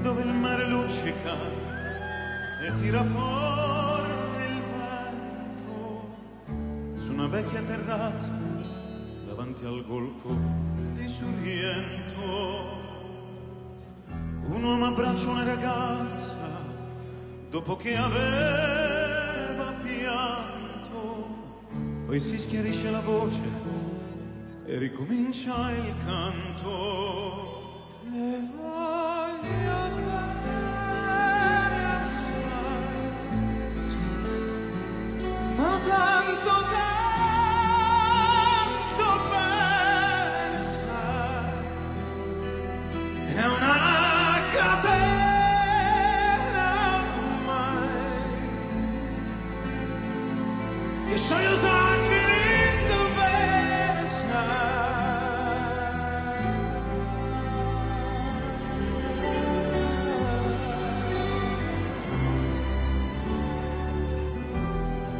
dove il mare luccica e tira forte il vento su una vecchia terrazza davanti al golfo di Sorrento. Un uomo abbraccia una ragazza dopo che aveva pianto, poi si schiarisce la voce e ricomincia il canto. Ma tanto,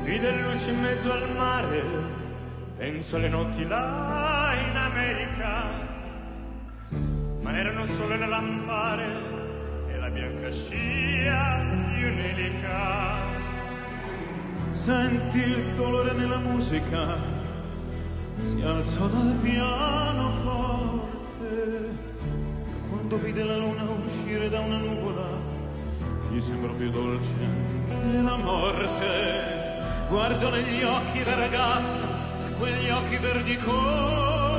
Vide luci in mezzo al mare, penso alle notti là in America, ma erano solo le lampare e la bianca scia di un'elica. Senti il dolore nella musica, si alzò dal pianoforte. Quando vide la luna uscire da una nuvola, gli sembrò più dolce che la morte. Guardò negli occhi la ragazza, quegli occhi verdi come